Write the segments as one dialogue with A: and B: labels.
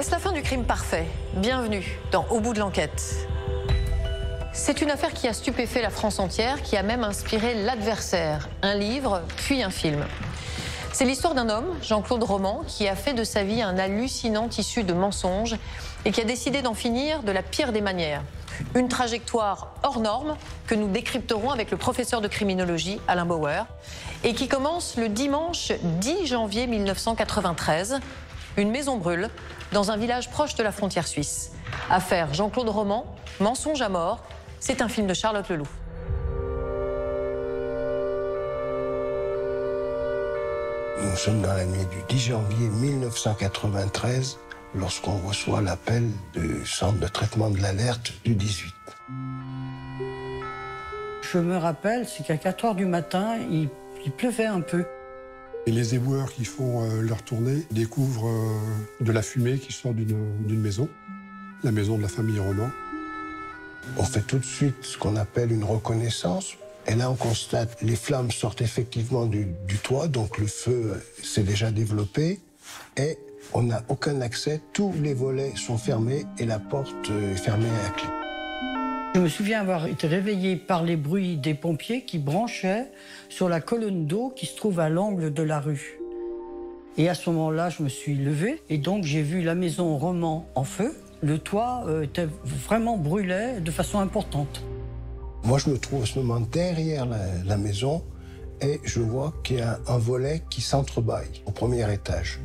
A: Est-ce la fin du crime parfait? Bienvenue dans Au bout de l'enquête. C'est une affaire qui a stupéfait la France entière, qui a même inspiré L'adversaire, un livre, puis un film. C'est l'histoire d'un homme, Jean-Claude Roman, qui a fait de sa vie un hallucinant tissu de mensonges et qui a décidé d'en finir de la pire des manières. Une trajectoire hors norme que nous décrypterons avec le professeur de criminologie Alain Bauer et qui commence le dimanche 10 janvier 1993. Une maison brûle dans un village proche de la frontière suisse. Affaire Jean-Claude Roman, Mensonge à mort, c'est un film de Charlotte Leloup.
B: Nous sommes dans la nuit du 10 janvier 1993 lorsqu'on reçoit l'appel du centre de traitement de l'alerte du 18.
C: Je me rappelle, c'est qu'à 4 heures du matin, il, pleuvait un peu.
D: Et les éboueurs qui font euh, leur tournée découvrent euh, de la fumée qui sort d'une maison, la maison de la famille Roman.
B: On fait tout de suite ce qu'on appelle une reconnaissance. Et là, on constate les flammes sortent effectivement du, du toit, donc le feu s'est déjà développé. Et on n'a aucun accès, tous les volets sont fermés et la porte est fermée à clé.
C: Je me souviens avoir été réveillé par les bruits des pompiers qui branchaient sur la colonne d'eau qui se trouve à l'angle de la rue. Et à ce moment-là, je me suis levé et donc j'ai vu la maison roman en feu. Le toit euh, était vraiment brûlé de façon importante.
B: Moi, je me trouve à ce moment derrière la, maison et je vois qu'il y a un volet qui s'entrebâille au premier étage.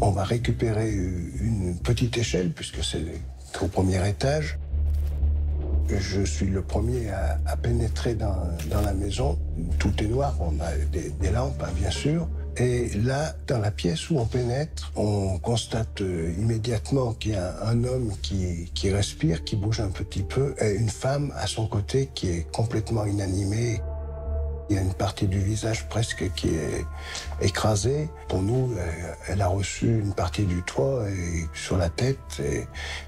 B: On va récupérer une petite échelle puisque c'est au premier étage. Je suis le premier à, pénétrer dans, la maison. Tout est noir, on a des, lampes, hein, bien sûr. Et là, dans la pièce où on pénètre, on constate euh, immédiatement qu'il y a un homme qui, qui respire, qui bouge un petit peu, et une femme à son côté qui est complètement inanimée. Il y a une partie du visage presque qui est écrasée. Pour nous, euh, elle a reçu une partie du toit et sur la tête,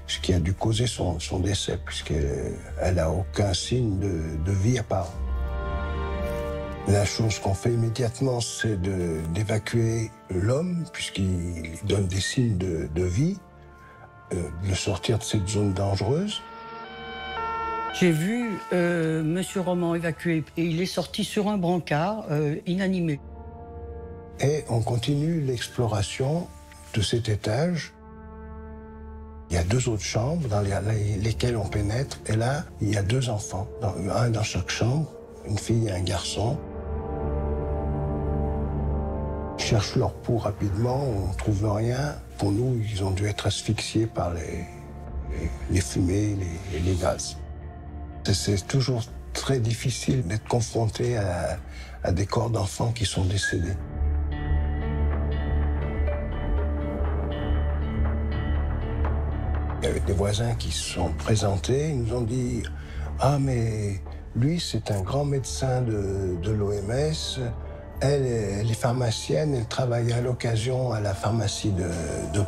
B: ce qui a dû causer son, décès, puisqu'elle n'a aucun signe de, vie à part. La chose qu'on fait immédiatement, c'est d'évacuer l'homme, puisqu'il donne des signes de, vie, euh, de sortir de cette zone dangereuse.
C: J'ai vu euh, Monsieur Roman évacué et il est sorti sur un brancard euh, inanimé.
B: Et on continue l'exploration de cet étage. Il y a deux autres chambres dans lesquelles on pénètre. Et là, il y a deux enfants, un dans chaque chambre, une fille et un garçon. Ils cherchent leur peau rapidement, on ne trouve rien. Pour nous, ils ont dû être asphyxiés par les, fumées, les gaz. C'est toujours très difficile d'être confronté à, des corps d'enfants qui sont décédés. Il y avait des voisins qui se sont présentés, ils nous ont dit Ah, mais lui, c'est un grand médecin de, l'OMS. Elle, elle, est pharmacienne, elle travaille à l'occasion à la pharmacie de, de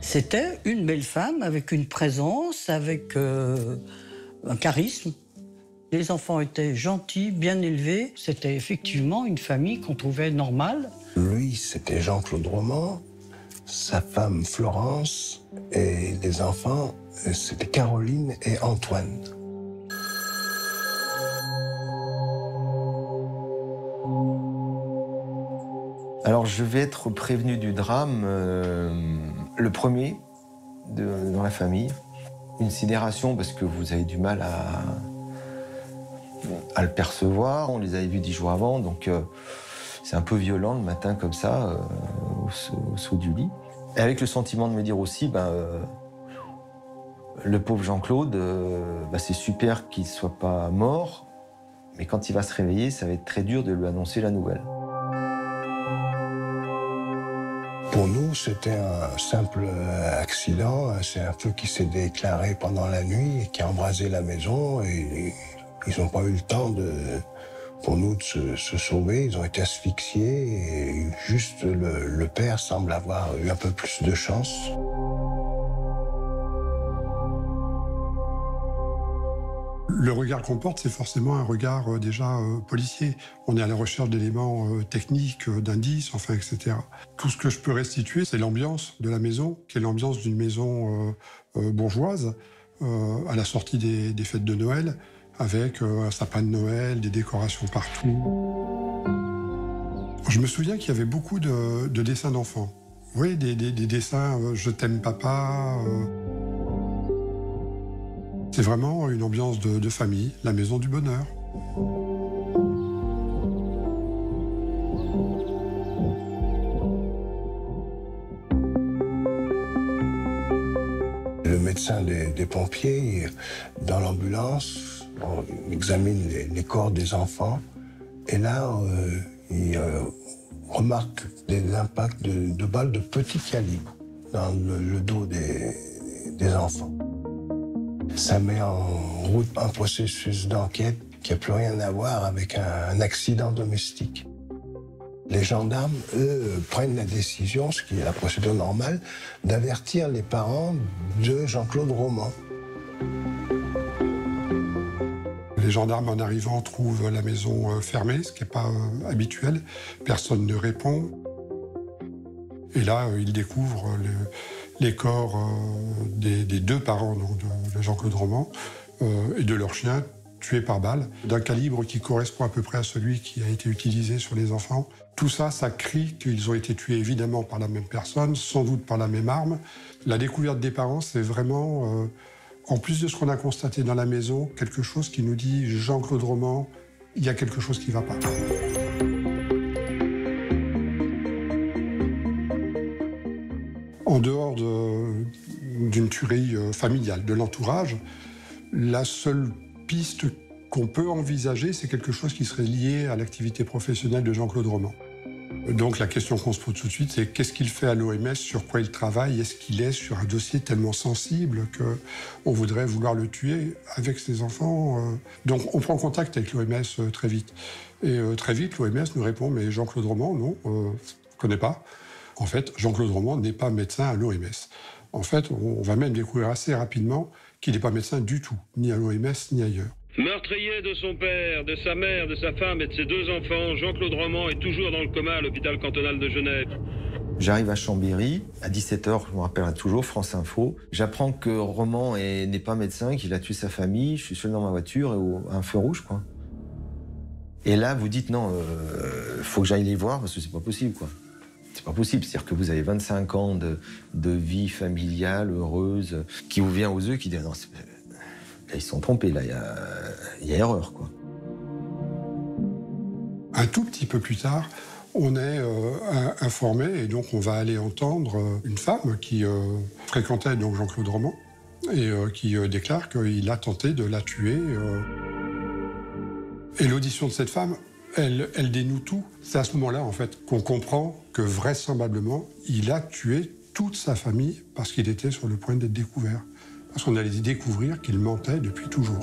C: c'était une belle femme avec une présence, avec euh, un charisme. Les enfants étaient gentils, bien élevés. C'était effectivement une famille qu'on trouvait normale.
B: Lui, c'était Jean-Claude Roman, sa femme Florence, et les enfants, c'était Caroline et Antoine.
E: Alors je vais être prévenu du drame, euh, le premier dans la famille. Une sidération parce que vous avez du mal à, le percevoir. On les avait vus dix jours avant, donc euh, c'est un peu violent le matin comme ça, euh, au, saut du lit. Et avec le sentiment de me dire aussi, ben, le pauvre Jean-Claude, ben, c'est super qu'il soit pas mort, mais quand il va se réveiller, ça va être très dur de lui annoncer la nouvelle.
B: Pour nous, c'était un simple accident. C'est un feu qui s'est déclaré pendant la nuit et qui a embrasé la maison. Et ils n'ont pas eu le temps de, pour nous de se, sauver. Ils ont été asphyxiés et juste le père semble avoir eu un peu plus de chance.
D: Le regard qu'on porte, c'est forcément un regard euh, déjà euh, policier. On est à la recherche d'éléments euh, techniques, d'indices, enfin, etc. Tout ce que je peux restituer, c'est l'ambiance de la maison, qui est l'ambiance d'une maison bourgeoise, à la sortie des, fêtes de Noël, avec un sapin de Noël, des décorations partout. Je me souviens qu'il y avait beaucoup de, dessins d'enfants. Oui, des, dessins Je t'aime papa. C'est vraiment une ambiance de, famille, la maison du bonheur.
B: Le médecin des, pompiers, dans l'ambulance, examine les, corps des enfants et là, euh, il euh, remarque des impacts de, balles de petit calibre dans le, dos des enfants. Ça met en route un processus d'enquête qui n'a plus rien à voir avec un, accident domestique. Les gendarmes, eux, prennent la décision, ce qui est la procédure normale, d'avertir les parents de Jean-Claude Roman.
D: Les gendarmes, en arrivant, trouvent la maison euh, fermée, ce qui n'est pas euh, habituel. Personne ne répond. Et là, euh, ils découvrent le, les corps euh, des, deux parents de, Jean-Claude Roman euh, et de leur chien tués par balle, d'un calibre qui correspond à peu près à celui qui a été utilisé sur les enfants. Tout ça, ça crie qu'ils ont été tués évidemment par la même personne, sans doute par la même arme. La découverte des parents, c'est vraiment, euh, en plus de ce qu'on a constaté dans la maison, quelque chose qui nous dit Jean-Claude Roman, il y a quelque chose qui ne va pas. En dehors d'une tuerie euh, familiale, de l'entourage, la seule piste qu'on peut envisager, c'est quelque chose qui serait lié à l'activité professionnelle de Jean-Claude Roman. Donc la question qu'on se pose tout de suite, c'est qu'est-ce qu'il fait à l'OMS, sur quoi il travaille, est-ce qu'il est sur un dossier tellement sensible qu'on voudrait vouloir le tuer avec ses enfants euh. Donc on prend contact avec l'OMS euh, très vite. Et très vite, l'OMS nous répond, mais Jean-Claude Roman, non, je ne connais pas. En fait, Jean-Claude Roman n'est pas médecin à l'OMS. En fait, on va même découvrir assez rapidement qu'il n'est pas médecin du tout, ni à l'OMS ni ailleurs.
F: Meurtrier de son père, de sa mère, de sa femme et de ses deux enfants, Jean-Claude Roman est toujours dans le coma à l'hôpital cantonal de Genève.
E: J'arrive à Chambéry, à 17h, je me rappellerai toujours, France Info. J'apprends que Roman n'est pas médecin, qu'il a tué sa famille. Je suis seul dans ma voiture et au, un feu rouge, quoi. Et là, vous dites non, euh, faut que j'aille les voir parce que c'est pas possible, quoi c'est pas possible. C'est-à-dire que vous avez 25 ans de, vie familiale, heureuse, qui vous vient aux yeux, qui dit non, là, ils sont trompés, là, il y a, erreur, quoi.
D: Un tout petit peu plus tard, on est euh, informé et donc on va aller entendre euh, une femme qui euh, fréquentait donc Jean-Claude Roman et qui déclare qu'il a tenté de la tuer. Et l'audition de cette femme elle, dénoue tout. C'est à ce moment-là, en fait, qu'on comprend vraisemblablement, il a tué toute sa famille parce qu'il était sur le point d'être découvert. Parce qu'on allait découvrir qu'il mentait depuis toujours.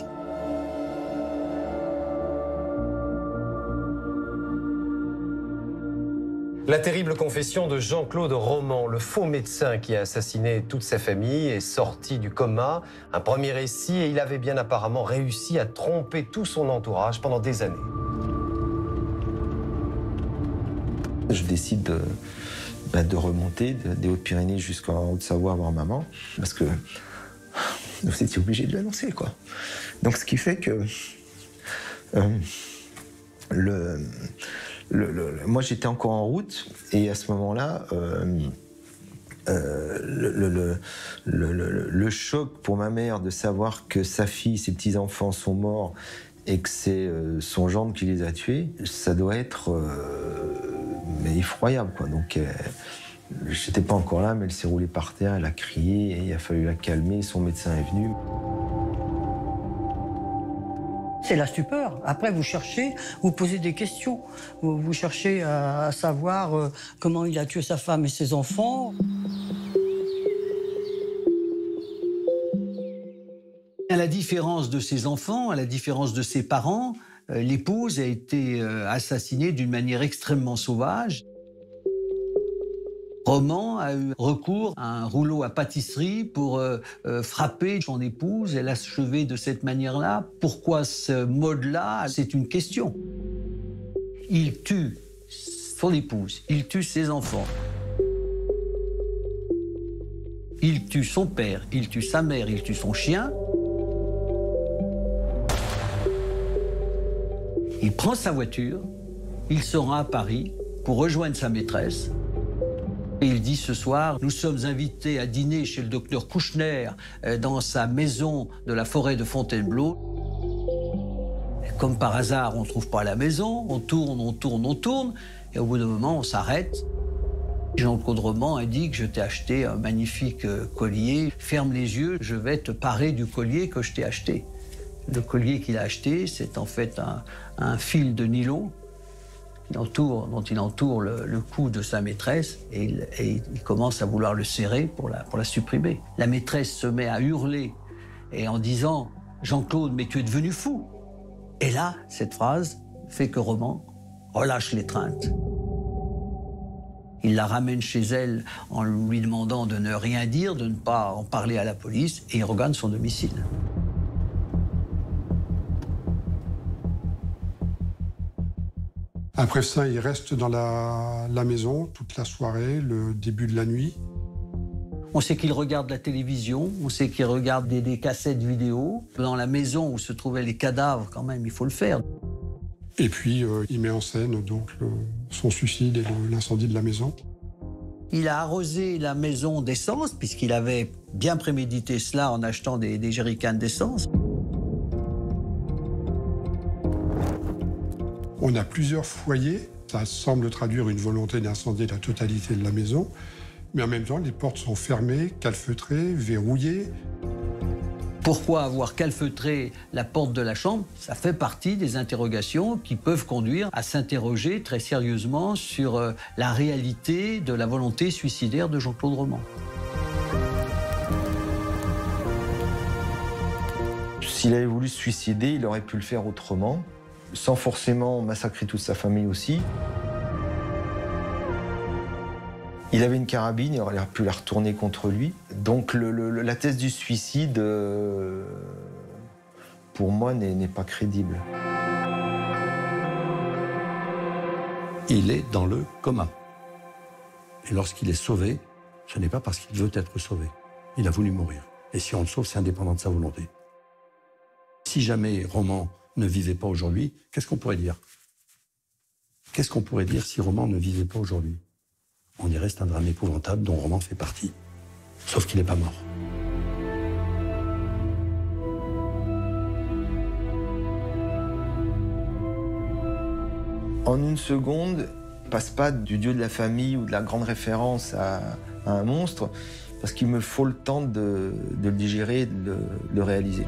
G: La terrible confession de Jean-Claude Roman, le faux médecin qui a assassiné toute sa famille, est sorti du coma. Un premier récit et il avait bien apparemment réussi à tromper tout son entourage pendant des années.
E: Je décide de, bah, remonter des Hautes-Pyrénées jusqu'en Haute-Savoie voir maman, parce que vous étiez obligé de l'annoncer, quoi. Donc, ce qui fait que euh, le, moi, j'étais encore en route, et à ce moment-là, euh, euh, le, choc pour ma mère de savoir que sa fille, ses petits-enfants sont morts et que c'est son gendre qui les a tués, ça doit être mais effroyable. Quoi. Donc, euh, j'étais pas encore là, mais elle s'est roulée par terre, elle a crié, il a fallu la calmer. Son médecin est venu.
C: C'est la stupeur. Après, vous cherchez, vous posez des questions. Vous, cherchez à, savoir euh, comment il a tué sa femme et ses enfants.
H: À la différence de ses enfants, à la différence de ses parents, euh, l'épouse a été euh, assassinée d'une manière extrêmement sauvage. Roman a eu recours à un rouleau à pâtisserie pour euh, frapper son épouse et l'achever de cette manière-là. Pourquoi ce mode-là? C'est une question. Il tue son épouse, il tue ses enfants. Il tue son père, il tue sa mère, il tue son chien. Il prend sa voiture, il se rend à Paris pour rejoindre sa maîtresse et il dit ce soir, nous sommes invités à dîner chez le docteur Kouchner euh, dans sa maison de la forêt de Fontainebleau. Comme par hasard, on ne trouve pas la maison, on tourne, on tourne, on tourne, et au bout d'un moment, on s'arrête. Jean-Claude Roman a dit que je t'ai acheté un magnifique euh, collier. Ferme les yeux, je vais te parer du collier que je t'ai acheté. Le collier qu'il a acheté, c'est en fait un fil de nylon entoure, dont il entoure le, cou de sa maîtresse et il, commence à vouloir le serrer pour la, pour la supprimer. La maîtresse se met à hurler et en disant Jean-Claude, mais tu es devenu fou. Et là, cette phrase fait que Roman relâche l'étreinte. Il la ramène chez elle en lui demandant de ne rien dire, de ne pas en parler à la police, et il regagne son domicile.
D: Après ça, il reste dans la, maison toute la soirée, le début de la nuit.
H: On sait qu'il regarde la télévision, on sait qu'il regarde des, cassettes vidéo. Dans la maison où se trouvaient les cadavres, quand même, il faut le faire.
D: Et puis, euh, il met en scène donc son suicide et l'incendie de la maison.
H: Il a arrosé la maison d'essence, puisqu'il avait bien prémédité cela en achetant des, des d'essence.
D: On a plusieurs foyers. Ça semble traduire une volonté d'incendier la totalité de la maison. Mais en même temps, les portes sont fermées, calfeutrées, verrouillées.
H: Pourquoi avoir calfeutré la porte de la chambre? Ça fait partie des interrogations qui peuvent conduire à s'interroger très sérieusement sur euh, la réalité de la volonté suicidaire de Jean-Claude Roman.
E: S'il avait voulu se suicider, il aurait pu le faire autrement sans forcément massacrer toute sa famille aussi. Il avait une carabine, il aurait pu la retourner contre lui. Donc la thèse du suicide, euh, pour moi, n'est pas crédible.
I: Il est dans le coma. Et lorsqu'il est sauvé, ce n'est pas parce qu'il veut être sauvé. Il a voulu mourir. Et si on le sauve, c'est indépendant de sa volonté. Si jamais Roman ne vivait pas aujourd'hui, qu'est-ce qu'on pourrait dire? Qu'est-ce qu'on pourrait dire si Roman ne vivait pas aujourd'hui? On dirait c'est un drame épouvantable dont Roman fait partie. Sauf qu'il n'est pas mort.
E: En une seconde, passe pas du dieu de la famille ou de la grande référence à, un monstre, parce qu'il me faut le temps de, le digérer, de le réaliser.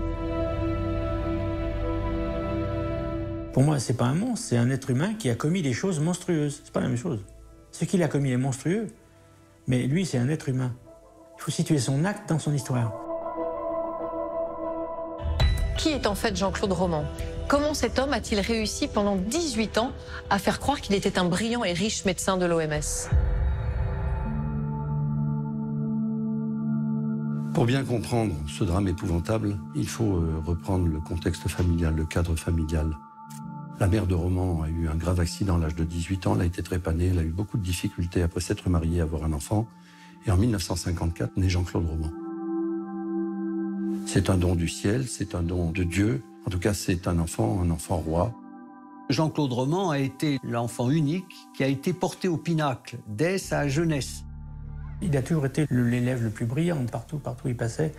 J: Pour moi, c'est pas un monstre, c'est un être humain qui a commis des choses monstrueuses. C'est pas la même chose. Ce qu'il a commis est monstrueux, mais lui, c'est un être humain. Il faut situer son acte dans son histoire.
A: Qui est en fait Jean-Claude Roman? Comment cet homme a-t-il réussi pendant 18 ans à faire croire qu'il était un brillant et riche médecin de l'OMS
I: Pour bien comprendre ce drame épouvantable, il faut euh, reprendre le contexte familial, le cadre familial. La mère de Roman a eu un grave accident à l'âge de 18 ans, elle a été trépanée, elle a eu beaucoup de difficultés après s'être mariée, avoir un enfant. Et en 1954 naît Jean-Claude Roman. C'est un don du ciel, c'est un don de Dieu. En tout cas, c'est un enfant, un enfant roi.
H: Jean-Claude Roman a été l'enfant unique qui a été porté au pinacle dès sa jeunesse.
J: Il a toujours été l'élève le plus brillant partout, partout où il passait.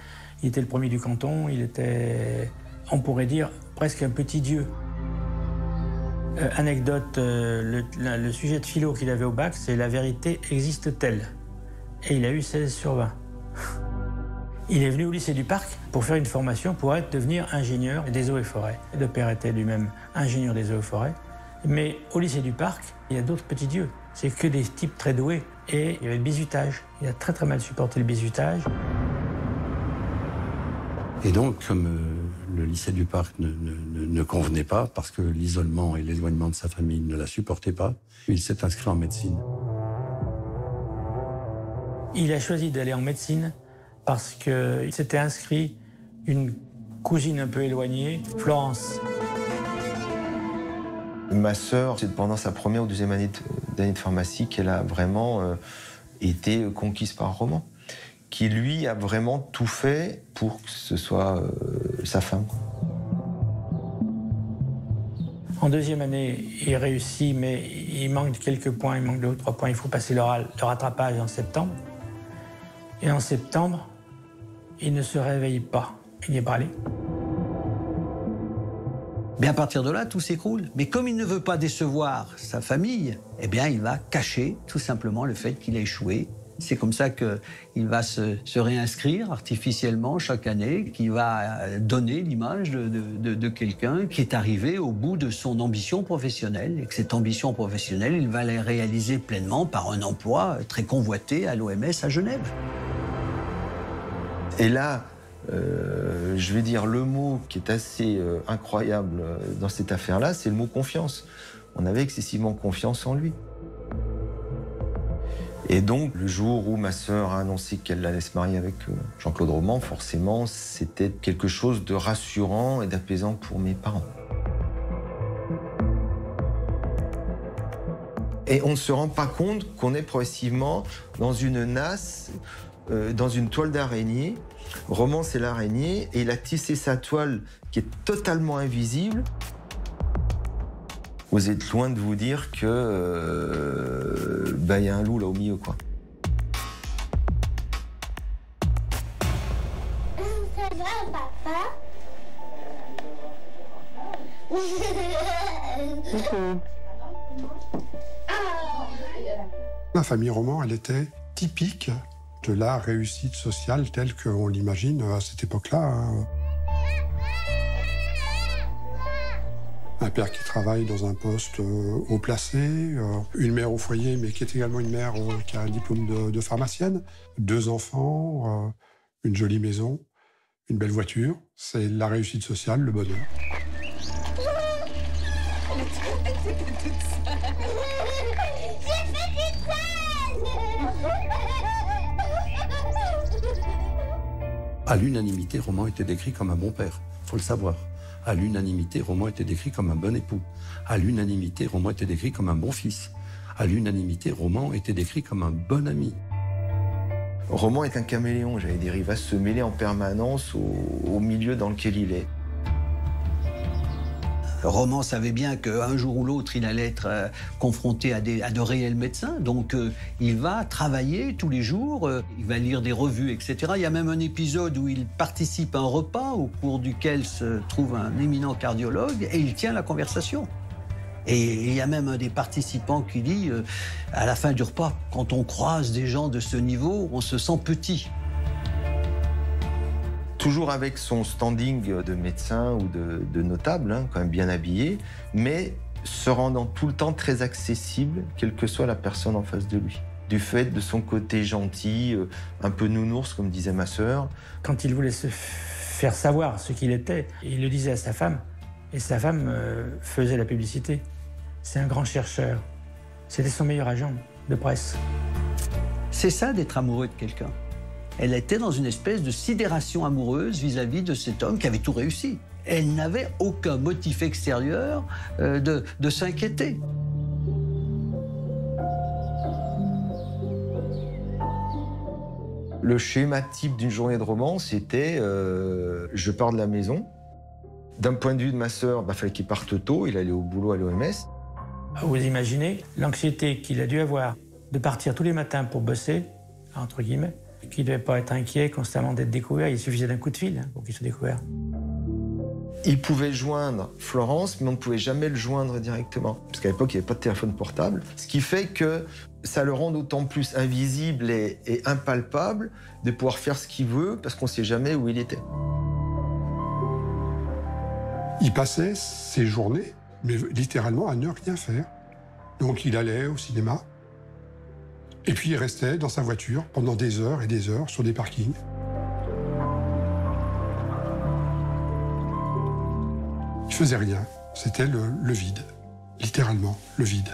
J: Il était le premier du canton, il était, on pourrait dire, presque un petit dieu. Euh, anecdote, euh, le, sujet de philo qu'il avait au bac, c'est la vérité existe-t-elle? Et il a eu 16 sur 20. Il est venu au lycée du Parc pour faire une formation pour être, devenir ingénieur des eaux et forêts. Le père était lui-même ingénieur des eaux et forêts. Mais au lycée du Parc, il y a d'autres petits dieux. C'est que des types très doués. Et il y avait le bizutage. Il a très très mal supporté le bizutage.
I: Et donc, comme euh, le lycée du Parc ne, convenait pas parce que l'isolement et l'éloignement de sa famille ne la supportaient pas. Il s'est inscrit en médecine.
J: Il a choisi d'aller en médecine parce qu'il s'était inscrit une cousine un peu éloignée, Florence.
E: Ma sœur, c'est pendant sa première ou deuxième année de, de pharmacie qu'elle a vraiment euh, été conquise par Roman, qui lui a vraiment tout fait pour que ce soit euh, sa femme.
J: En deuxième année, il réussit, mais il manque quelques points, il manque deux ou trois points. Il faut passer le, le rattrapage en septembre. Et en septembre, il ne se réveille pas. Il n'y est pas allé.
H: Bien à partir de là, tout s'écroule. Mais comme il ne veut pas décevoir sa famille, eh bien, il va cacher tout simplement le fait qu'il a échoué. C'est comme ça qu'il va se, réinscrire artificiellement chaque année, qui va donner l'image de, quelqu'un qui est arrivé au bout de son ambition professionnelle. Et que cette ambition professionnelle, il va la réaliser pleinement par un emploi très convoité à l'OMS à Genève.
E: Et là, euh, je vais dire le mot qui est assez euh, incroyable euh, dans cette affaire-là, c'est le mot confiance. On avait excessivement confiance en lui. Et donc, le jour où ma sœur a annoncé qu'elle allait se marier avec euh, Jean-Claude Roman, forcément, c'était quelque chose de rassurant et d'apaisant pour mes parents. Et on ne se rend pas compte qu'on est progressivement dans une nasse, euh, dans une toile d'araignée. Roman, c'est l'araignée, et il a tissé sa toile qui est totalement invisible. Vous êtes loin de vous dire que euh, bah, y a un loup là au milieu, quoi.
D: La famille Roman, elle était typique de la réussite sociale telle qu'on l'imagine à cette époque-là. hein. Un père qui travaille dans un poste euh, haut placé, euh, une mère au foyer, mais qui est également une mère euh, qui a un diplôme de, pharmacienne, deux enfants, une jolie maison, une belle voiture. C'est la réussite sociale, le bonheur.
I: À l'unanimité, Roman était décrit comme un bon père. Faut le savoir. À l'unanimité, Roman était décrit comme un bon époux. À l'unanimité, Roman était décrit comme un bon fils. À l'unanimité, Roman était décrit comme un bon ami.
E: Roman est un caméléon, j'allais dire. Il va se mêler en permanence au, au milieu dans lequel il est.
H: Roman savait bien qu'un jour ou l'autre, il allait être euh, confronté à, des, de réels médecins. Donc, euh, il va travailler tous les jours, euh, il va lire des revues, etc. Il y a même un épisode où il participe à un repas au cours duquel se trouve un éminent cardiologue et il tient la conversation. Et il y a même un des participants qui dit, à la fin du repas, quand on croise des gens de ce niveau, on se sent petit.
E: Toujours avec son standing de médecin ou de, de notable, hein, quand même bien habillé, mais se rendant tout le temps très accessible, quelle que soit la personne en face de lui. Du fait de son côté gentil, euh, un peu nounours, comme disait ma sœur.
J: Quand il voulait se faire savoir ce qu'il était, il le disait à sa femme, et sa femme euh, faisait la publicité. C'est un grand chercheur. C'était son meilleur agent de presse.
H: C'est ça d'être amoureux de quelqu'un. Elle était dans une espèce de sidération amoureuse vis-à-vis de cet homme qui avait tout réussi. Elle n'avait aucun motif extérieur euh, de, de s'inquiéter.
E: Le schéma type d'une journée de roman, c'était euh, je pars de la maison. D'un point de vue de ma sœur, il bah, fallait qu'il parte tôt, il allait au boulot à l'OMS.
J: Vous imaginez l'anxiété qu'il a dû avoir de partir tous les matins pour bosser, entre guillemets, qu'il ne devait pas être inquiet constamment d'être découvert. Il suffisait d'un coup de fil hein, pour qu'il soit découvert.
E: Il pouvait joindre Florence, mais on ne pouvait jamais le joindre directement. Parce qu'à l'époque, il n'y avait pas de téléphone portable. Ce qui fait que ça le rend d'autant plus invisible et, et impalpable de pouvoir faire ce qu'il veut, parce qu'on ne sait jamais où il était.
D: Il passait ses journées, mais littéralement à ne rien faire. Donc il allait au cinéma, et puis il restait dans sa voiture pendant des heures et des heures sur des parkings. Il faisait rien. C'était le, vide. Littéralement, le vide.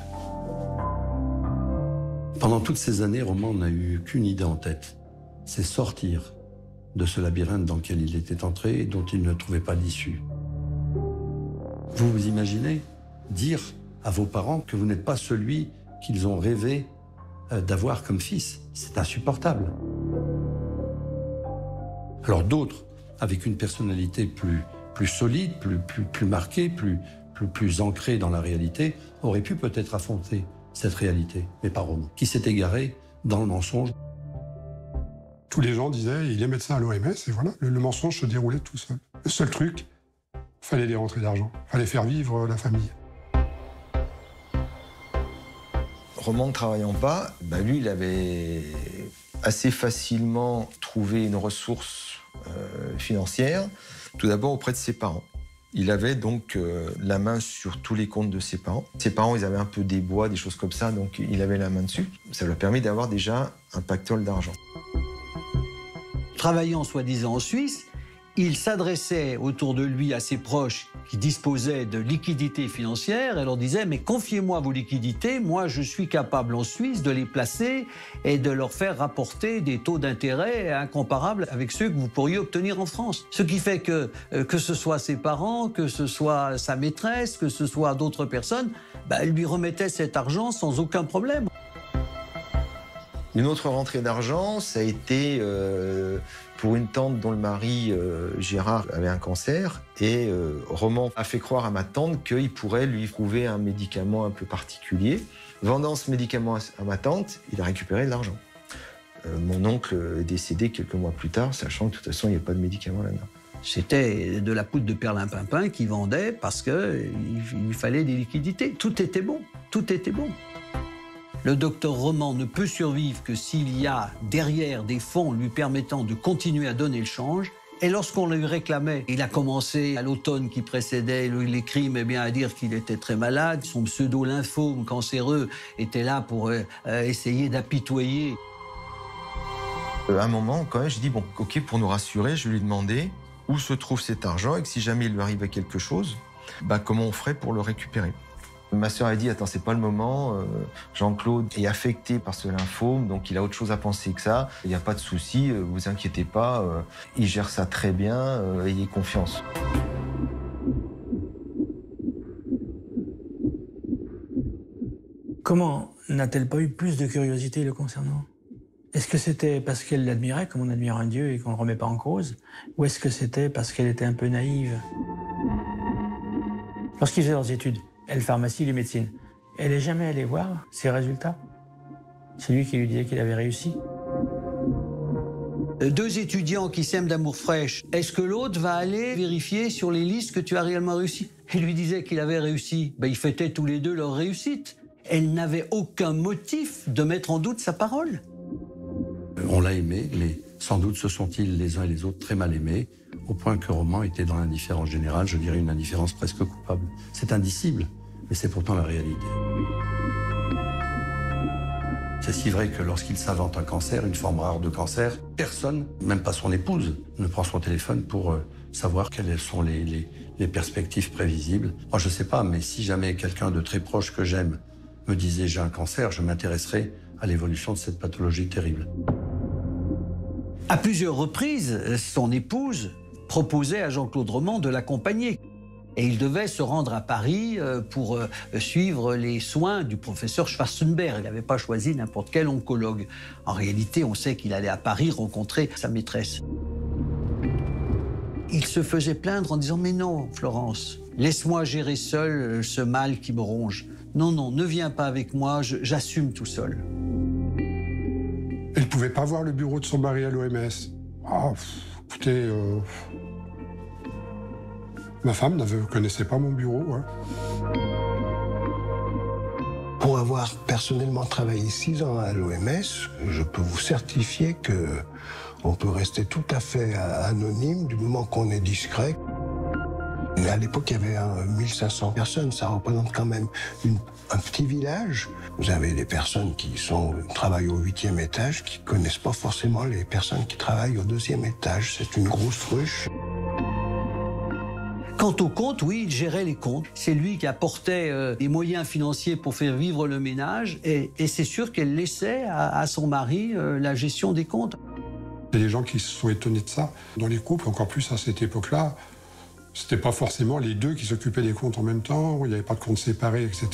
I: Pendant toutes ces années, Roman n'a eu qu'une idée en tête. C'est sortir de ce labyrinthe dans lequel il était entré et dont il ne trouvait pas d'issue. Vous vous imaginez dire à vos parents que vous n'êtes pas celui qu'ils ont rêvé d'avoir comme fils. C'est insupportable. Alors d'autres, avec une personnalité plus, solide, plus, marquée, plus, ancrée dans la réalité, auraient pu peut-être affronter cette réalité, mais pas Roman, qui s'est égaré dans le mensonge.
D: Tous les gens disaient il est médecin à l'OMS et voilà, le, le mensonge se déroulait tout seul. Le seul truc, fallait les rentrées d'argent, fallait faire vivre la famille.
E: Roman ne travaillant pas, bah lui, il avait assez facilement trouvé une ressource euh, financière, tout d'abord auprès de ses parents. Il avait donc euh, la main sur tous les comptes de ses parents. Ses parents, ils avaient un peu des bois, des choses comme ça, donc il avait la main dessus. Ça lui a permis d'avoir déjà un pactole d'argent.
H: Travaillant soi-disant en Suisse, il s'adressait autour de lui à ses proches qui disposaient de liquidités financières et leur disait mais confiez-moi vos liquidités, moi je suis capable en Suisse de les placer et de leur faire rapporter des taux d'intérêt incomparables avec ceux que vous pourriez obtenir en France. Ce qui fait que euh, que ce soit ses parents, que ce soit sa maîtresse, que ce soit d'autres personnes, bah, elle lui remettait cet argent sans aucun problème.
E: Une autre rentrée d'argent, ça a été euh, pour une tante dont le mari, euh, Gérard, avait un cancer. Et euh, Roman a fait croire à ma tante qu'il pourrait lui trouver un médicament un peu particulier. Vendant ce médicament à ma tante, il a récupéré de l'argent. Euh, mon oncle est décédé quelques mois plus tard, sachant que de toute façon, il n'y a pas de médicament là-dedans.
H: C'était de la poudre de perlimpinpin qu'il vendait parce qu'il il fallait des liquidités. Tout était bon, tout était bon. Le docteur Roman ne peut survivre que s'il y a derrière des fonds lui permettant de continuer à donner le change. Et lorsqu'on lui réclamait, il a commencé à l'automne qui précédait les crimes eh bien, à dire qu'il était très malade. Son pseudo-lymphome cancéreux était là pour euh, euh, essayer d'apitoyer.
E: Euh, À un moment, quand même, j'ai dit bon, ok, pour nous rassurer, je lui ai où se trouve cet argent et que si jamais il lui arrivait quelque chose, bah, comment on ferait pour le récupérer? Ma sœur a dit attends c'est pas le moment. euh, Jean-Claude est affecté par ce lymphome donc il a autre chose à penser que ça. Il n'y a pas de souci, euh, vous inquiétez pas. euh, il gère ça très bien. ayez confiance.
J: Comment n'a-t-elle pas eu plus de curiosité le concernant? Est-ce que c'était parce qu'elle l'admirait, comme on admire un dieu et qu'on ne le remet pas en cause? Ou est-ce que c'était parce qu'elle était un peu naïve? Lorsqu'il faisait leurs études, elle pharmacie, lui médecine, elle n'est jamais allée voir ses résultats C'est lui qui lui disait qu'il avait réussi
H: Euh, Deux étudiants qui s'aiment d'amour fraîche, est-ce que l'autre va aller vérifier sur les listes que tu as réellement réussi Il lui disait qu'il avait réussi. Ben, ils fêtaient tous les deux leur réussite. Elle n'avait aucun motif de mettre en doute sa parole.
I: On l'a aimé, mais sans doute se sont-ils les uns et les autres très mal aimés, au point que Roman était dans l'indifférence générale, je dirais une indifférence presque coupable. C'est indicible, mais c'est pourtant la réalité. C'est si vrai que lorsqu'il s'invente un cancer, une forme rare de cancer, personne, même pas son épouse, ne prend son téléphone pour euh, savoir quelles sont les, perspectives prévisibles. Je sais pas, mais si jamais quelqu'un de très proche que j'aime me disait j'ai un cancer, je m'intéresserais à l'évolution de cette pathologie terrible.
H: À plusieurs reprises, son épouse proposait à Jean-Claude Roman de l'accompagner. Et il devait se rendre à Paris euh, pour euh, suivre les soins du professeur Schwarzenberg. Il n'avait pas choisi n'importe quel oncologue. En réalité, on sait qu'il allait à Paris rencontrer sa maîtresse. Il se faisait plaindre en disant Mais non, Florence, laisse-moi gérer seul euh, ce mal qui me ronge. Non, non, ne viens pas avec moi, j'assume tout seul.
D: Elle pouvait pas voir le bureau de son mari à l'OMS. Ah, pff, écoutez, euh, ma femme ne connaissait pas mon bureau. hein.
B: Pour avoir personnellement travaillé six ans à l'OMS, je peux vous certifier que on peut rester tout à fait anonyme du moment qu'on est discret. Mais à l'époque, il y avait euh, 1500 personnes. Ça représente quand même une- un petit village. Vous avez des personnes qui sont, travaillent au huitième étage, qui connaissent pas forcément les personnes qui travaillent au deuxième étage. C'est une grosse ruche.
H: Quant aux comptes, oui, il gérait les comptes. C'est lui qui apportait euh, les moyens financiers pour faire vivre le ménage. Et, et c'est sûr qu'elle laissait à, à son mari euh, la gestion des comptes.
D: Il y a des gens qui se sont étonnés de ça. Dans les couples, encore plus à cette époque-là, c'était pas forcément les deux qui s'occupaient des comptes en même temps, il n'y avait pas de comptes séparés, etc.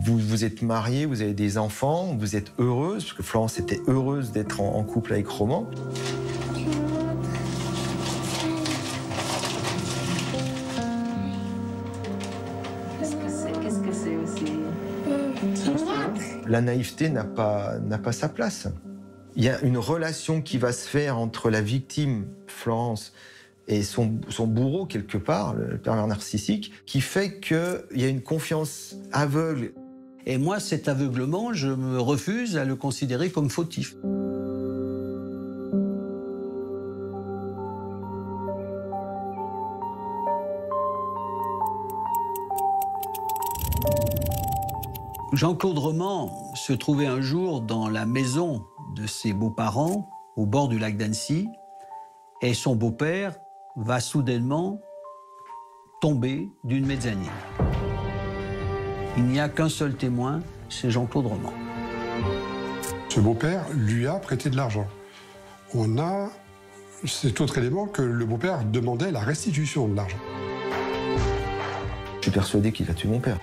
E: Vous vous êtes marié, vous avez des enfants, vous êtes heureuse, parce que Florence était heureuse d'être en, en couple avec Roman. La naïveté n'a pas, n'a pas sa place. Il y a une relation qui va se faire entre la victime, Florence, et son, son bourreau, quelque part, le pervers narcissique, qui fait qu'il y a une confiance aveugle.
H: Et moi, cet aveuglement, je me refuse à le considérer comme fautif. Jean-Claude Roman se trouvait un jour dans la maison de ses beaux-parents, au bord du lac d'Annecy, et son beau-père va soudainement tomber d'une mezzanine. Il n'y a qu'un seul témoin, c'est Jean-Claude Roman.
D: Ce beau-père lui a prêté de l'argent. On a cet autre élément que le beau-père demandait la restitution de l'argent.
E: Je suis persuadé qu'il a tué mon père.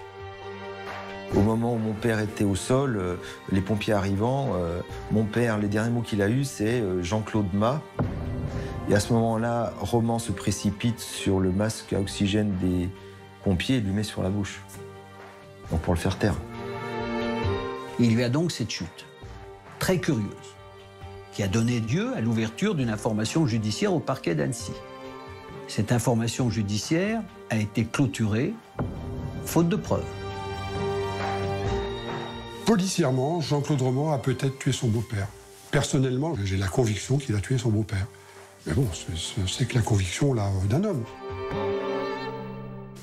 E: Au moment où mon père était au sol, euh, les pompiers arrivant, euh, mon père, les derniers mots qu'il a eus, c'est euh, Jean-Claude Ma. Et à ce moment-là, Roman se précipite sur le masque à oxygène des pompiers et lui met sur la bouche. Donc pour le faire taire.
H: Il y a donc cette chute, très curieuse, qui a donné lieu à l'ouverture d'une information judiciaire au parquet d'Annecy. Cette information judiciaire a été clôturée, faute de preuves.
D: Policièrement, Jean-Claude Roman a peut-être tué son beau-père. Personnellement, j'ai la conviction qu'il a tué son beau-père. Mais bon, c'est- que la conviction là d'un homme.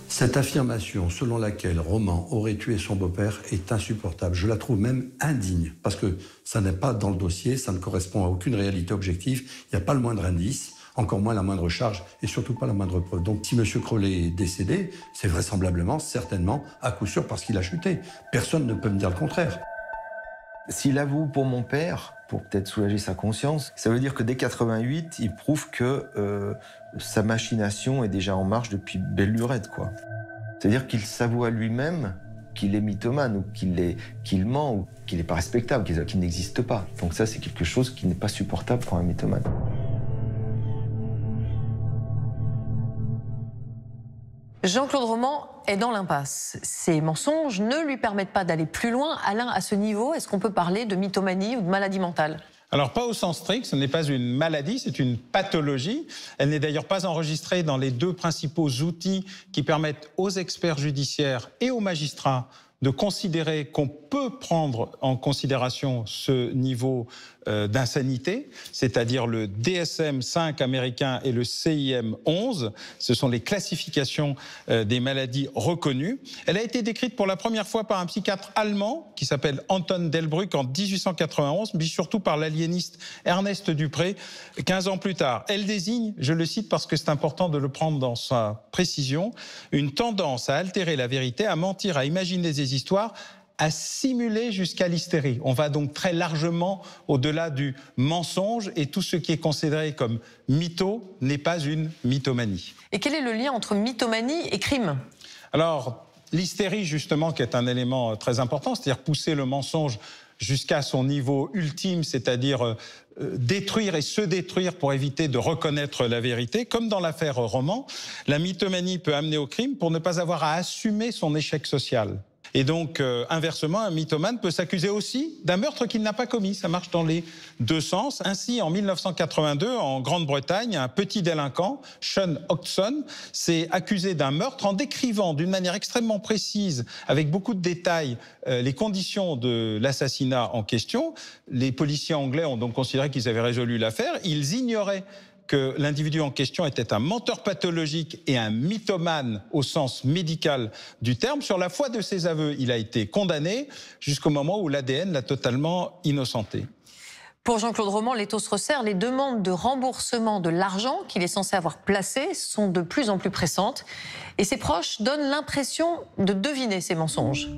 I: Cette affirmation selon laquelle Roman aurait tué son beau-père est insupportable. Je la trouve même indigne, parce que ça n'est pas dans le dossier, ça ne correspond à aucune réalité objective, il n'y a pas le moindre indice, encore moins la moindre charge, et surtout pas la moindre preuve. Donc si M. Crowley est décédé, c'est vraisemblablement, certainement, à coup sûr parce qu'il a chuté. Personne ne peut me dire le contraire.
E: S'il avoue pour mon père, pour peut-être soulager sa conscience, ça veut dire que dès 88, il prouve que euh, sa machination est déjà en marche depuis belle lurette, quoi. C'est-à-dire qu'il s'avoue à lui-même qu'il est mythomane ou qu'il qu'il ment ou qu'il n'est pas respectable, qu'il n'existe pas. Donc ça, c'est quelque chose qui n'est pas supportable pour un mythomane.
A: Jean-Claude Roman est dans l'impasse. Ses mensonges ne lui permettent pas d'aller plus loin. Alain, à ce niveau, est-ce qu'on peut parler de mythomanie ou de maladie mentale?
K: Alors pas au sens strict, ce n'est pas une maladie, c'est une pathologie. Elle n'est d'ailleurs pas enregistrée dans les deux principaux outils qui permettent aux experts judiciaires et aux magistrats de considérer qu'on peut prendre en considération ce niveau d'insanité, c'est-à-dire le DSM-5 américain et le CIM-11. Ce sont les classifications euh, des maladies reconnues. Elle a été décrite pour la première fois par un psychiatre allemand qui s'appelle Anton Delbrück en 1891, mais surtout par l'aliéniste Ernest Dupré 15 ans plus tard. Elle désigne, je le cite parce que c'est important de le prendre dans sa précision, une tendance à altérer la vérité, à mentir, à imaginer des histoires à simuler jusqu'à l'hystérie. On va donc très largement au-delà du mensonge et tout ce qui est considéré comme mytho n'est pas une mythomanie.
A: Et quel est le lien entre mythomanie et crime?
K: Alors, l'hystérie, justement, qui est un élément euh, très important, c'est-à-dire pousser le mensonge jusqu'à son niveau ultime, c'est-à-dire euh, euh, détruire et se détruire pour éviter de reconnaître la vérité, comme dans l'affaire Roman, la mythomanie peut amener au crime pour ne pas avoir à assumer son échec social. Et donc, euh, inversement, un mythomane peut s'accuser aussi d'un meurtre qu'il n'a pas commis. Ça marche dans les deux sens. Ainsi, en 1982, en Grande-Bretagne, un petit délinquant, Sean Hodgson, s'est accusé d'un meurtre en décrivant d'une manière extrêmement précise, avec beaucoup de détails, euh, les conditions de l'assassinat en question. Les policiers anglais ont donc considéré qu'ils avaient résolu l'affaire. Ils ignoraient que l'individu en question était un menteur pathologique et un mythomane au sens médical du terme. Sur la foi de ses aveux, il a été condamné jusqu'au moment où l'ADN l'a totalement innocenté.
A: Pour Jean-Claude Roman, l'étau se resserre. Les demandes de remboursement de l'argent qu'il est censé avoir placé sont de plus en plus pressantes. Et ses proches donnent l'impression de deviner ces mensonges.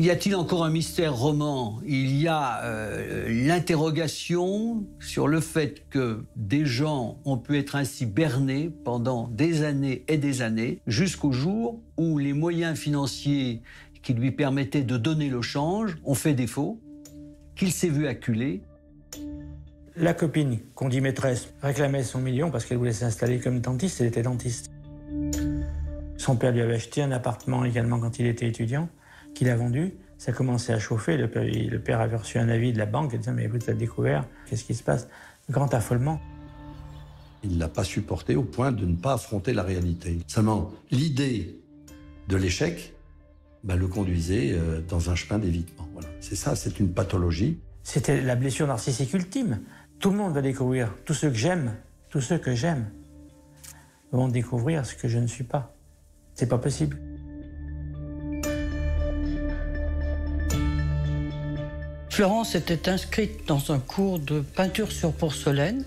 H: Y a-t-il encore un mystère roman? Il y a euh, l'interrogation sur le fait que des gens ont pu être ainsi bernés pendant des années et des années, jusqu'au jour où les moyens financiers qui lui permettaient de donner le change ont fait défaut, qu'il s'est vu acculé.
J: La copine, qu'on dit maîtresse, réclamait son million parce qu'elle voulait s'installer comme dentiste, elle était dentiste. Son père lui avait acheté un appartement également quand il était étudiant qu'il a vendu, ça commençait à chauffer. Le père, le père avait reçu un avis de la banque et disait Mais vous avez découvert, qu'est-ce qui se passe? Grand affolement.
I: Il ne l'a pas supporté au point de ne pas affronter la réalité. Seulement, l'idée de l'échec bah, le conduisait euh, dans un chemin d'évitement. Voilà. C'est ça, c'est une pathologie.
J: C'était la blessure narcissique ultime. Tout le monde va découvrir, tous ceux que j'aime, tous ceux que j'aime vont découvrir ce que je ne suis pas. C'est pas possible.
C: Florence était inscrite dans un cours de peinture sur porcelaine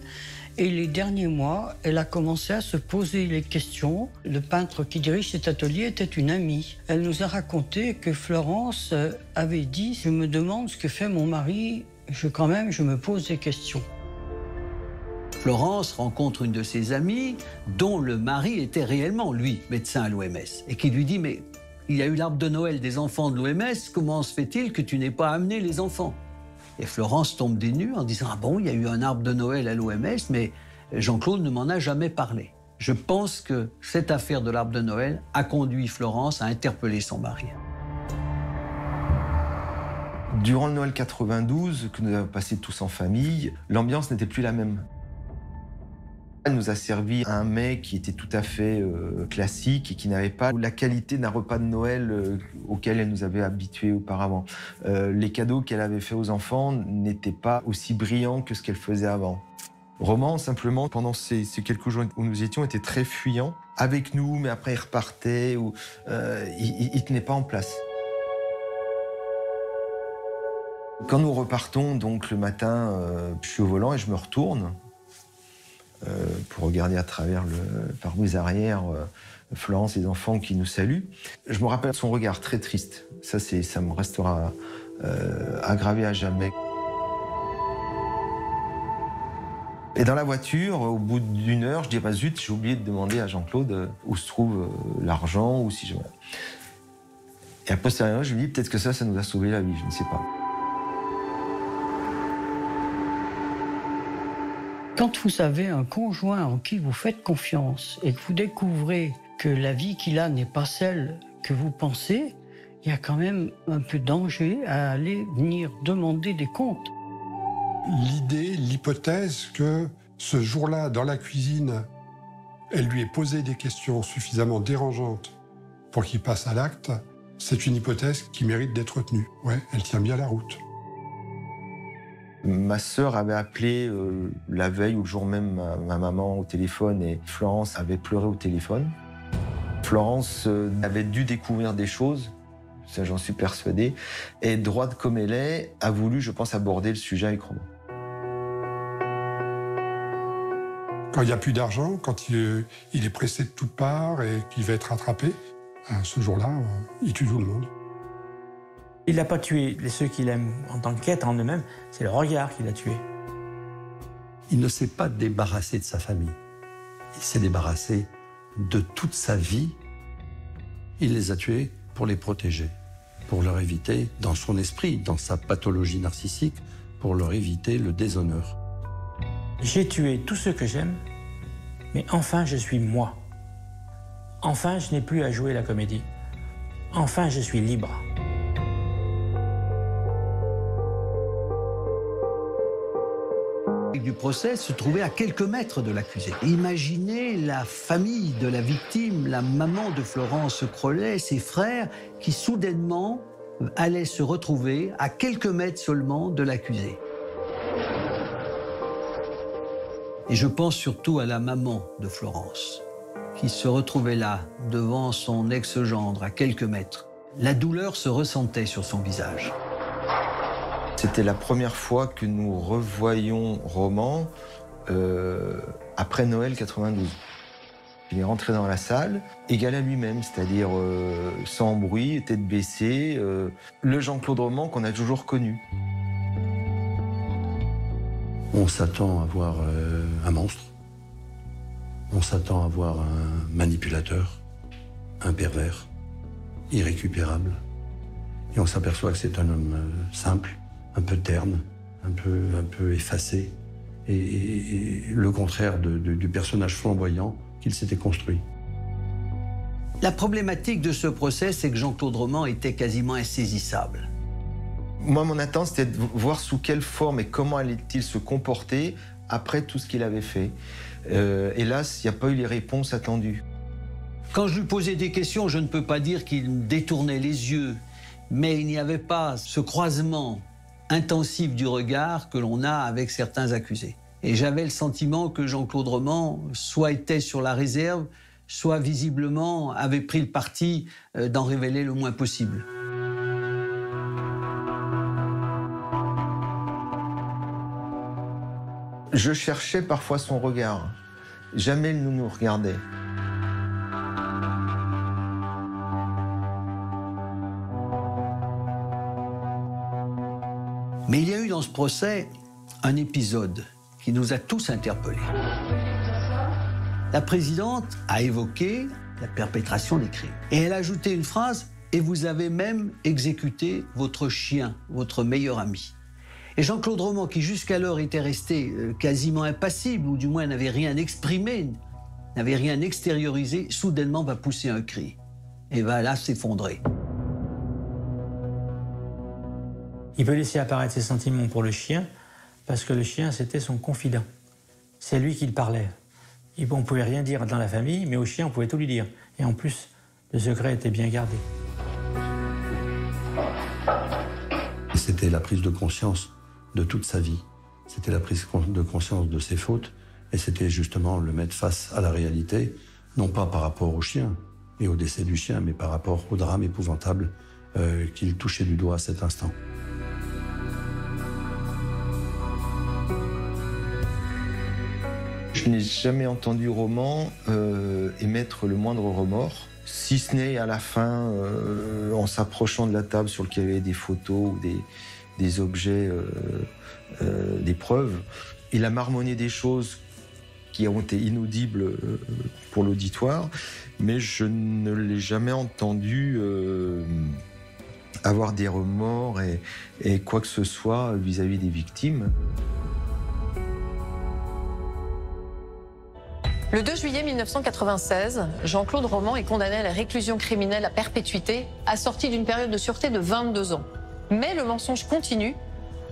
C: et les derniers mois, elle a commencé à se poser les questions. Le peintre qui dirige cet atelier était une amie. Elle nous a raconté que Florence avait dit Je me demande ce que fait mon mari, je, quand même, je me pose des questions.
H: Florence rencontre une de ses amies dont le mari était réellement, lui, médecin à l'OMS, et qui lui dit Mais il y a eu l'arbre de Noël des enfants de l'OMS, comment se fait-il que tu n'aies pas amené les enfants? Et Florence tombe des nues en disant Ah bon, il y a eu un arbre de Noël à l'OMS, mais Jean-Claude ne m'en a jamais parlé. Je pense que cette affaire de l'arbre de Noël a conduit Florence à interpeller son mari.
E: Durant le Noël 92, que nous avons passé tous en famille, l'ambiance n'était plus la même. Elle nous a servi un mets qui était tout à fait euh, classique et qui n'avait pas la qualité d'un repas de Noël euh, auquel elle nous avait habitués auparavant. Euh, les cadeaux qu'elle avait faits aux enfants n'étaient pas aussi brillants que ce qu'elle faisait avant. Roman, simplement, pendant ces, ces, quelques jours où nous étions, était très fuyant avec nous, mais après il repartait ou il, il tenait pas en place. Quand nous repartons, donc le matin, je suis au volant et je me retourne pour regarder à travers le pare-brise arrière euh, Florence les enfants qui nous saluent. Je me rappelle son regard très triste. Ça, ça me restera euh, aggravé à jamais. Et dans la voiture, au bout d'une heure, je dis bah zut, j'ai oublié de demander à Jean-Claude où se trouve l'argent ou si je. Et à posteriori, je lui dis peut-être que ça, ça nous a sauvé la vie, je ne sais pas.
C: Quand vous avez un conjoint en qui vous faites confiance et que vous découvrez que la vie qu'il a n'est pas celle que vous pensez, il y a quand même un peu de danger à aller venir demander des comptes.
D: L'idée, l'hypothèse que ce jour-là, dans la cuisine, elle lui ait posé des questions suffisamment dérangeantes pour qu'il passe à l'acte, c'est une hypothèse qui mérite d'être retenue. Ouais, elle tient bien la route.
E: Ma sœur avait appelé euh, la veille ou le jour même ma, ma, maman au téléphone et Florence avait pleuré au téléphone. Florence euh, avait dû découvrir des choses, j'en suis persuadé, et droite comme elle est, a voulu, je pense, aborder le sujet avec Roman.
D: Quand il n'y a plus d'argent, quand il, il, est pressé de toutes parts et qu'il va être rattrapé, ce jour-là, il tue tout le monde.
J: Il n'a pas tué ceux qu'il aime en tant qu'être en eux-mêmes, c'est le regard qui l'a tué.
I: Il ne s'est pas débarrassé de sa famille. Il s'est débarrassé de toute sa vie. Il les a tués pour les protéger, pour leur éviter, dans son esprit, dans sa pathologie narcissique, pour leur éviter le déshonneur.
J: J'ai tué tous ceux que j'aime, mais enfin je suis moi. Enfin je n'ai plus à jouer la comédie. Enfin je suis libre.
H: Du procès se trouvait à quelques mètres de l'accusé. Imaginez la famille de la victime, la maman de Florence Crollet, ses frères, qui soudainement allait se retrouver à quelques mètres seulement de l'accusé. Et je pense surtout à la maman de Florence, qui se retrouvait là, devant son ex-gendre, à quelques mètres. La douleur se ressentait sur son visage.
E: C'était la première fois que nous revoyions Roman euh, après Noël 92. Il est rentré dans la salle, égal à lui-même, c'est-à-dire euh, sans bruit, tête baissée, euh, le Jean-Claude Roman qu'on a toujours connu.
I: On s'attend à voir un monstre. On s'attend à voir un manipulateur, un pervers, irrécupérable. Et on s'aperçoit que c'est un homme simple, un peu terne, un peu, un peu effacé, et, et- et le contraire de- de- du personnage flamboyant qu'il s'était construit.
H: La problématique de ce procès, c'est que Jean-Claude Roman était quasiment insaisissable.
E: Moi, mon attente, c'était de voir sous quelle forme et comment allait-il se comporter après tout ce qu'il avait fait. Euh, hélas, il n'y a pas eu les réponses attendues.
H: Quand je lui posais des questions, je ne peux pas dire qu'il détournait les yeux, mais il n'y avait pas ce croisement intensif du regard que l'on a avec certains accusés. Et j'avais le sentiment que Jean-Claude Roman soit était sur la réserve, soit visiblement avait pris le parti euh, d'en révéler le moins possible.
E: Je cherchais parfois son regard. Jamais il ne nous regardait.
H: Mais il y a eu dans ce procès un épisode qui nous a tous interpellés. La présidente a évoqué la perpétration des crimes. Et elle a ajouté une phrase Et vous avez même exécuté votre chien, votre meilleur ami. Et Jean-Claude Roman, qui jusqu'alors était resté euh, quasiment impassible, ou du moins n'avait rien exprimé, n'avait rien extériorisé, soudainement va pousser un cri et va là s'effondrer.
J: Il peut laisser apparaître ses sentiments pour le chien parce que le chien, c'était son confident. C'est lui qui le parlait. Il- On ne pouvait rien dire dans la famille, mais au chien, on pouvait tout lui dire. Et en plus, le secret était bien gardé.
I: Et C'était la prise de conscience de toute sa vie. C'était la prise de conscience de ses fautes. Et c'était justement le mettre face à la réalité, non pas par rapport au chien et au décès du chien, mais par rapport au drame épouvantable euh, qu'il touchait du doigt à cet instant.
E: Je n'ai jamais entendu Roman euh, émettre le moindre remords, si ce n'est à la fin, euh, en s'approchant de la table sur laquelle il y avait des photos ou des, objets, euh, des preuves. Il a marmonné des choses qui ont été inaudibles pour l'auditoire, mais je ne l'ai jamais entendu avoir des remords et, et quoi que ce soit vis-à-vis des victimes.
A: Le 2 juillet 1996, Jean-Claude Roman est condamné à la réclusion criminelle à perpétuité, assorti d'une période de sûreté de 22 ans. Mais le mensonge continue.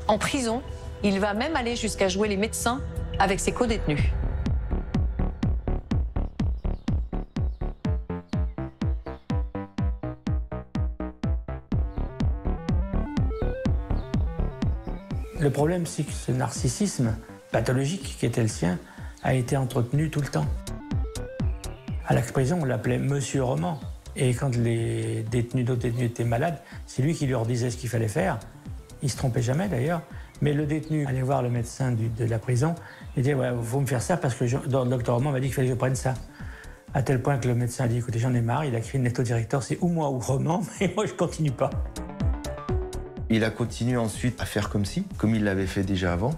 A: En prison, il va même aller jusqu'à jouer les médecins avec ses codétenus.
J: Le problème, c'est que ce narcissisme pathologique qui était le sien a été entretenu tout le temps. À la prison, on l'appelait Monsieur Roman. Et quand les détenus, d'autres détenus étaient malades, c'est lui qui leur disait ce qu'il fallait faire. Il se trompait jamais d'ailleurs. Mais le détenu allait voir le médecin de la prison et disait ouais, faut me faire ça parce que le docteur Roman m'a dit qu'il fallait que je prenne ça. À tel point que le médecin a dit écoutez, j'en ai marre. Il a une lettre au directeur c'est ou moi ou Roman, mais moi je continue pas.
E: Il a continué ensuite à faire comme si, comme il l'avait fait déjà avant,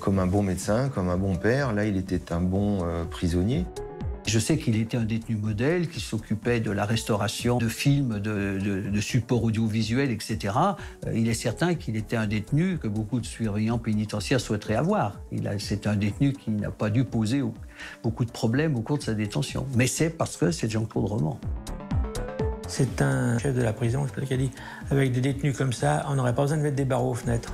E: comme un bon médecin, comme un bon père. Là, il était un bon euh, prisonnier.
H: Je sais qu'il était un détenu modèle, qui s'occupait de la restauration de films, de, de- supports audiovisuels, etc. Euh, Il est certain qu'il était un détenu que beaucoup de surveillants pénitentiaires souhaiteraient avoir. C'est un détenu qui n'a pas dû poser au- beaucoup de problèmes au cours de sa détention. Mais c'est parce que c'est Jean-Claude Roman.
J: C'est un chef de la prison, qui a dit, avec des détenus comme ça, on n'aurait pas besoin de mettre des barreaux aux fenêtres.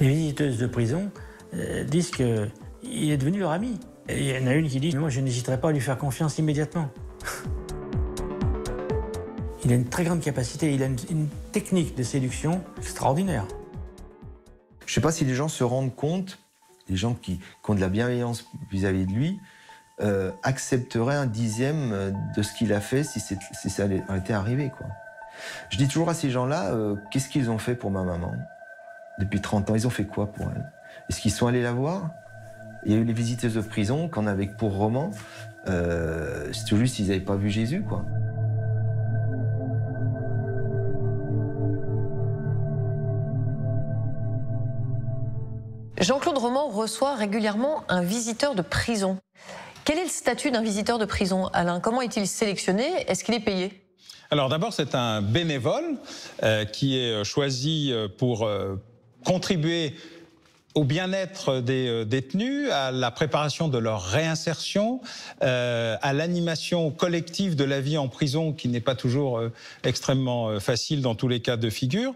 J: Les visiteuses de prison euh, disent qu'il est devenu leur ami. Et il y en a une qui dit, moi je n'hésiterai pas à lui faire confiance immédiatement. Il a une très grande capacité, il a une, technique de séduction extraordinaire.
E: Je ne sais pas si les gens se rendent compte, les gens qui, qui ont de la bienveillance vis-à-vis de lui, euh, accepteraient un dixième euh, de ce qu'il a fait si, si ça était arrivé. Je dis toujours à ces gens-là, qu'est-ce qu'ils ont fait pour ma maman? Depuis 30 ans, ils ont fait quoi pour elle? Est-ce qu'ils sont allés la voir? Il y a eu les visiteuses de prison qu'on avait pour roman. Euh, c'est tout juste s'ils n'avaient pas vu Jésus, quoi.
A: Jean-Claude Roman reçoit régulièrement un visiteur de prison. Quel est le statut d'un visiteur de prison, Alain? Comment est-il sélectionné? Est-ce qu'il est payé?
K: Alors d'abord, c'est un bénévole euh, qui est choisi euh, pour euh, contribuer au bien-être des euh, détenus, à la préparation de leur réinsertion, euh, à l'animation collective de la vie en prison, qui n'est pas toujours euh, extrêmement euh, facile dans tous les cas de figure.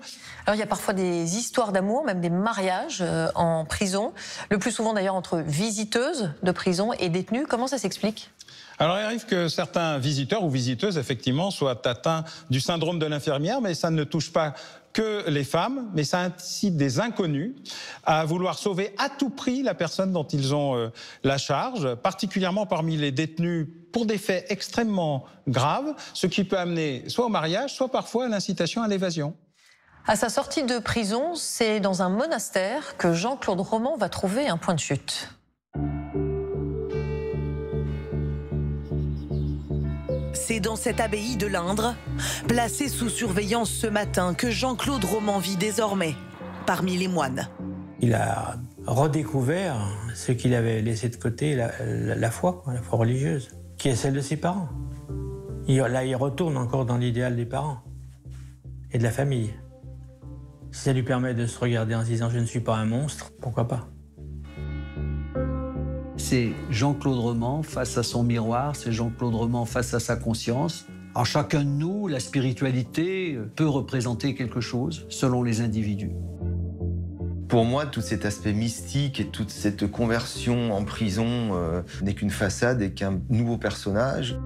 A: Alors il y a parfois des histoires d'amour, même des mariages en prison, le plus souvent d'ailleurs entre visiteuses de prison et détenus. Comment ça s'explique?
K: Alors il arrive que certains visiteurs ou visiteuses, effectivement, soient atteints du syndrome de l'infirmière, mais ça ne touche pas que les femmes, mais ça incite des inconnus à vouloir sauver à tout prix la personne dont ils ont euh, la charge, particulièrement parmi les détenus pour des faits extrêmement graves, ce qui peut amener soit au mariage, soit parfois à l'incitation à l'évasion.
A: À sa sortie de prison, c'est dans un monastère que Jean-Claude Roman va trouver un point de chute.
L: C'est dans cette abbaye de l'Indre, placée sous surveillance ce matin, que Jean-Claude Roman vit désormais parmi les moines.
J: Il a redécouvert ce qu'il avait laissé de côté, la, foi, la foi religieuse, qui est celle de ses parents. Là, il retourne encore dans l'idéal des parents et de la famille. Si ça lui permet de se regarder en se disant je ne suis pas un monstre, pourquoi pas?
H: C'est Jean-Claude Roman face à son miroir, c'est Jean-Claude Roman face à sa conscience. En chacun de nous, la spiritualité peut représenter quelque chose selon les individus.
E: Pour moi, tout cet aspect mystique et toute cette conversion en prison euh, n'est qu'une façade et qu'un nouveau personnage.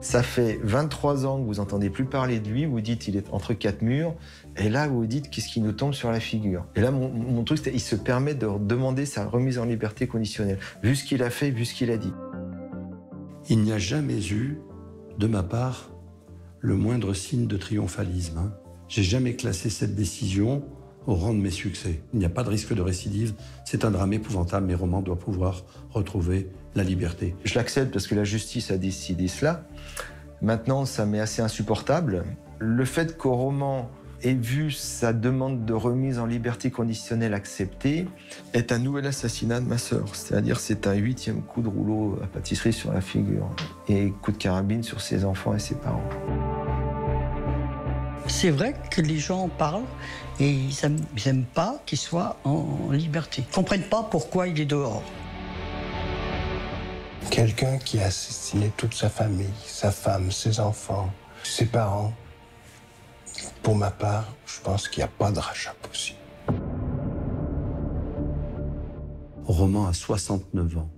E: Ça fait 23 ans que vous entendez plus parler de lui, vous dites il est entre quatre murs, et là vous dites qu'est-ce qui nous tombe sur la figure? Et là mon, mon truc il se permet de demander sa remise en liberté conditionnelle, vu ce qu'il a fait, vu ce qu'il a dit.
I: Il n'y a jamais eu, de ma part, le moindre signe de triomphalisme. hein. J'ai jamais classé cette décision au rang de mes succès. Il n'y a pas de risque de récidive. C'est un drame épouvantable, mais Roman doit pouvoir retrouver la liberté.
E: Je l'accepte parce que la justice a décidé cela. Maintenant, ça m'est assez insupportable. Le fait qu'au roman ait vu sa demande de remise en liberté conditionnelle acceptée est un nouvel assassinat de ma sœur. C'est-à-dire c'est un huitième coup de rouleau à pâtisserie sur la figure et coup de carabine sur ses enfants et ses parents.
C: C'est vrai que les gens en parlent et ils n'aiment pas qu'il soit en liberté. Ils comprennent pas pourquoi il est dehors.
B: Quelqu'un qui a assassiné toute sa famille, sa femme, ses enfants, ses parents. Pour ma part, je pense qu'il n'y a pas de rachat possible.
I: Roman a 69 ans.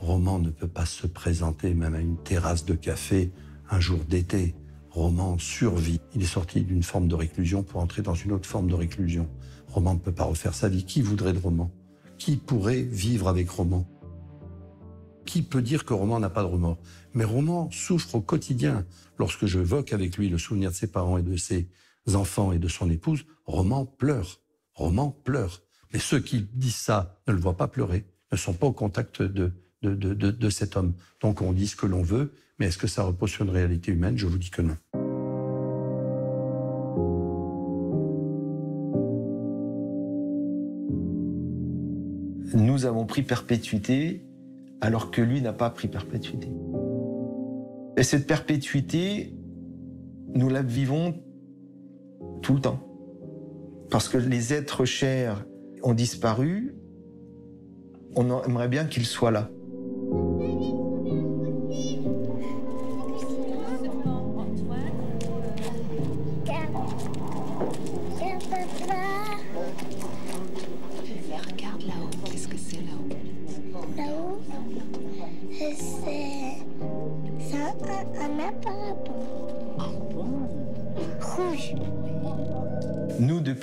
I: Roman ne peut pas se présenter même à une terrasse de café un jour d'été. Roman survit. Il est sorti d'une forme de réclusion pour entrer dans une autre forme de réclusion. Roman ne peut pas refaire sa vie. Qui voudrait de Roman? Qui pourrait vivre avec Roman? Qui peut dire que Roman n'a pas de remords? Mais Roman souffre au quotidien. Lorsque je évoque avec lui le souvenir de ses parents et de ses enfants et de son épouse, Roman pleure. Roman pleure. Mais ceux qui disent ça ne le voient pas pleurer, ne sont pas au contact de, de, de, de, de cet homme. Donc on dit ce que l'on veut, mais est-ce que ça repose sur une réalité humaine? Je vous dis que non.
E: Nous avons pris perpétuité alors que lui n'a pas pris perpétuité. Et cette perpétuité, nous la vivons tout le temps. Parce que les êtres chers ont disparu, on aimerait bien qu'ils soient là.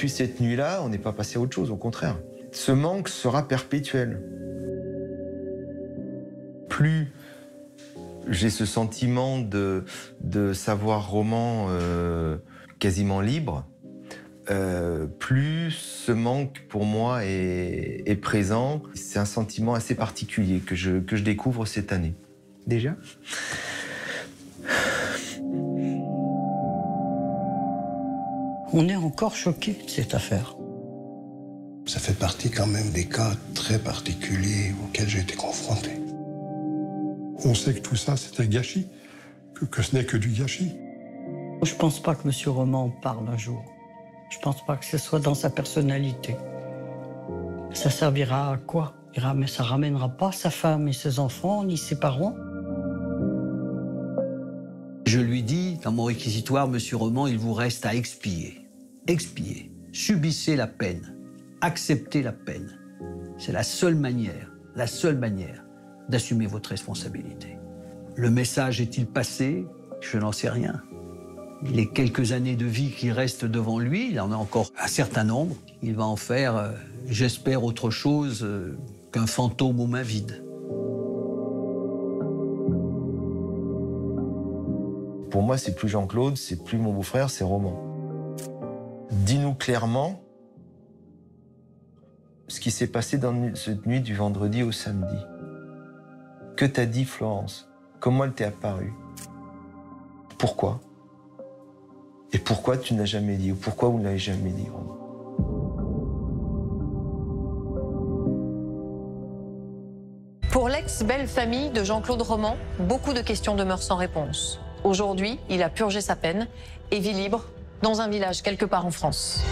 E: Cette nuit-là, on n'est pas passé à autre chose, au contraire. Ce manque sera perpétuel. Plus j'ai ce sentiment de, de savoir roman euh, quasiment libre, euh, plus ce manque pour moi est, est présent. C'est un sentiment assez particulier que je, que je découvre cette année. Déjà?
C: On est encore choqué de cette affaire.
B: Ça fait partie quand même des cas très particuliers auxquels j'ai été confronté.
D: On sait que tout ça, c'est un gâchis, que, que ce n'est que du gâchis.
C: Je pense pas que M. Roman parle un jour. Je pense pas que ce soit dans sa personnalité. Ça servira à quoi? Mais ça ramènera pas sa femme et ses enfants, ni ses parents.
H: Je lui dis, dans mon réquisitoire, Monsieur Roman, il vous reste à expier. Expier. Subissez la peine. Acceptez la peine. C'est la seule manière, la seule manière d'assumer votre responsabilité. Le message est-il passé? Je n'en sais rien. Les quelques années de vie qui restent devant lui, il en a encore un certain nombre. Il va en faire, euh, j'espère, autre chose euh, qu'un fantôme aux mains vides.
E: Pour moi, c'est plus Jean-Claude, c'est plus mon beau-frère, c'est Roman. Dis-nous clairement ce qui s'est passé dans cette nuit du vendredi au samedi. Que t'a dit Florence? Comment elle t'est apparue? Pourquoi? Et pourquoi tu n'as jamais dit Ou pourquoi vous ne l'avez jamais dit
A: Pour l'ex-belle famille de Jean-Claude Roman, beaucoup de questions demeurent sans réponse. Aujourd'hui, il a purgé sa peine et vit libre dans un village quelque part en France.